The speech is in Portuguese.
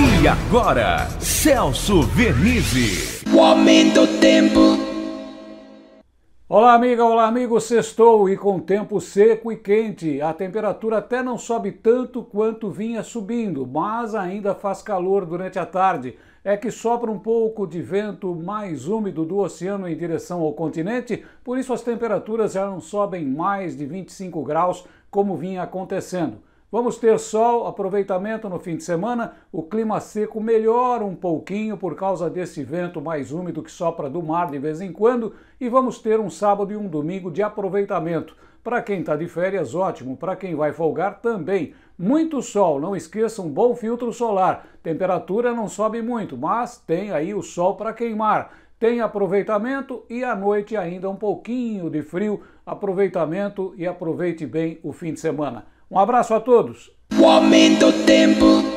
E agora, Celso Vernizzi. O aumento do tempo. Olá, amiga, olá, amigo. Sextou e com tempo seco e quente. A temperatura até não sobe tanto quanto vinha subindo, mas ainda faz calor durante a tarde. É que sopra um pouco de vento mais úmido do oceano em direção ao continente, por isso as temperaturas já não sobem mais de 25 graus, como vinha acontecendo. Vamos ter sol, aproveitamento no fim de semana, o clima seco melhora um pouquinho por causa desse vento mais úmido que sopra do mar de vez em quando e vamos ter um sábado e um domingo de aproveitamento. Para quem está de férias, ótimo, para quem vai folgar também. Muito sol, não esqueça um bom filtro solar. Temperatura não sobe muito, mas tem aí o sol para queimar. Tem aproveitamento e à noite ainda um pouquinho de frio. Aproveitamento e aproveite bem o fim de semana. Um abraço a todos. O aumento do tempo.